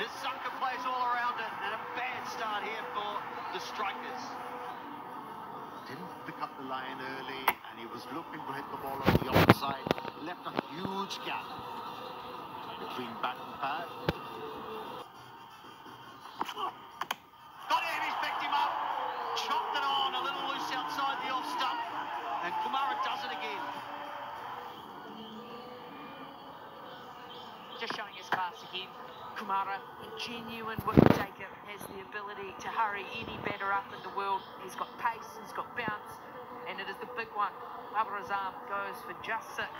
Nissanka plays all around it, and a bad start here for the strikers. Didn't pick up the line early, and he was looking to hit the ball on the offside. Left a huge gap between bat and pad. Just showing his class again. Kumara, genuine wicket taker, has the ability to hurry any batter up in the world. He's got pace, he's got bounce, and it is the big one. Babar Azam goes for just six.